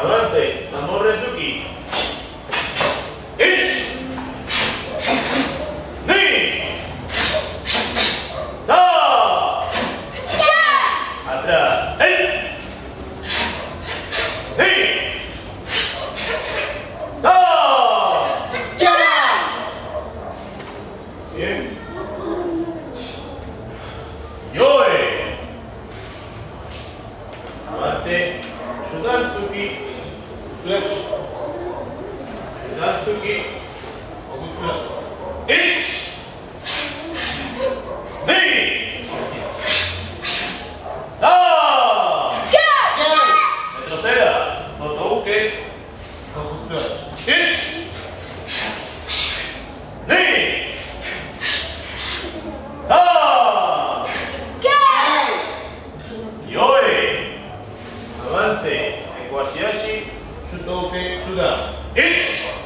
Avance, Samuel Rezuki. Ich. Ni. Sa. Atrás. Hey. Ni. Sa. Bien. Yoe. Avance. Shudansuki. Fletch. Shudansuki. Ogun fletch. Ich. Ni. Sa. Retroceda. Sotouke. Ogun fletch. Ich. Ni. Sa. Yoe. Avance. Equashiashi. Shutouke. Shudan. Ich.